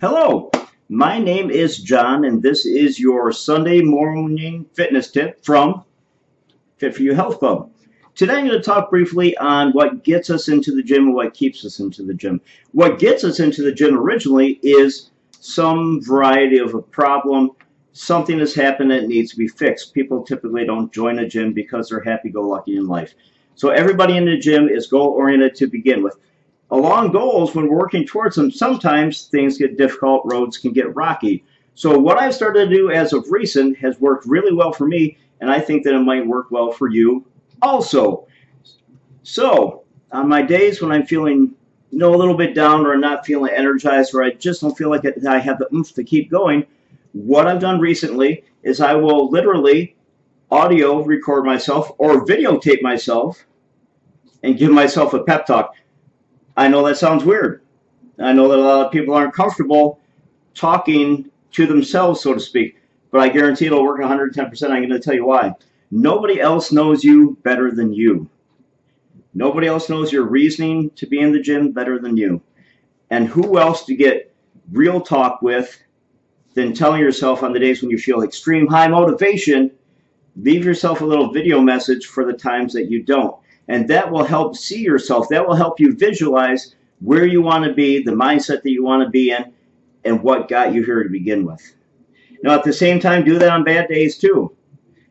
Hello, my name is John, and this is your Sunday morning fitness tip from Fit for You Health Club. Today I'm going to talk briefly on what gets us into the gym and what keeps us into the gym. What gets us into the gym originally is some variety of a problem, something has happened that needs to be fixed. People typically don't join a gym because they're happy-go-lucky in life. So everybody in the gym is goal-oriented to begin with along goals, when working towards them, sometimes things get difficult, roads can get rocky. So what I've started to do as of recent has worked really well for me, and I think that it might work well for you also. So on my days when I'm feeling you know, a little bit down or not feeling energized or I just don't feel like I have the oomph to keep going, what I've done recently is I will literally audio record myself or videotape myself and give myself a pep talk. I know that sounds weird. I know that a lot of people aren't comfortable talking to themselves, so to speak, but I guarantee it'll work 110%. I'm going to tell you why. Nobody else knows you better than you. Nobody else knows your reasoning to be in the gym better than you. And who else to get real talk with than telling yourself on the days when you feel extreme high motivation, leave yourself a little video message for the times that you don't and that will help see yourself. That will help you visualize where you want to be, the mindset that you want to be in, and what got you here to begin with. Now, at the same time, do that on bad days too.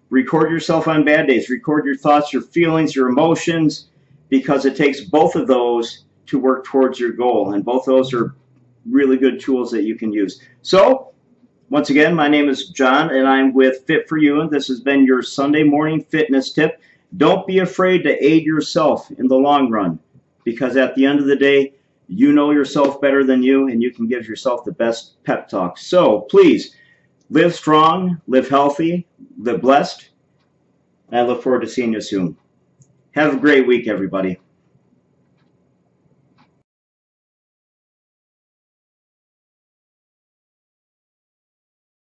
Record yourself on bad days. Record your thoughts, your feelings, your emotions, because it takes both of those to work towards your goal. And both those are really good tools that you can use. So, once again, my name is John, and I'm with Fit for You, and this has been your Sunday morning fitness tip. Don't be afraid to aid yourself in the long run because at the end of the day, you know yourself better than you and you can give yourself the best pep talk. So please live strong, live healthy, live blessed. And I look forward to seeing you soon. Have a great week, everybody.